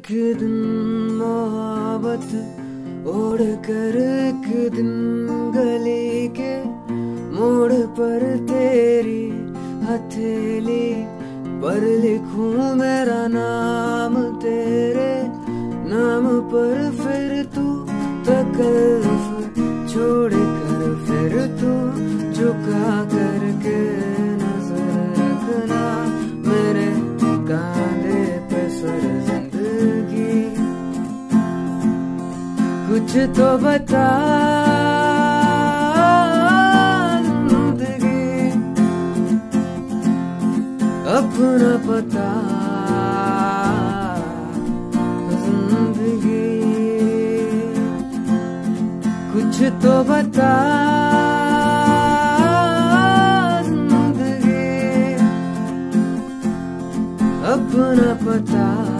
एक दिन मोहब्बत, ओढ़ कर एक दिन गली के मोड़ पर तेरी हथेली पर लिखूं मेरा नाम, तेरे नाम पर फिर तू तकल्लुफ छोड़ कर फिर तू झुका करके। कुछ तो बता अपना पता ज़िंदगी। कुछ तो बता अपना पता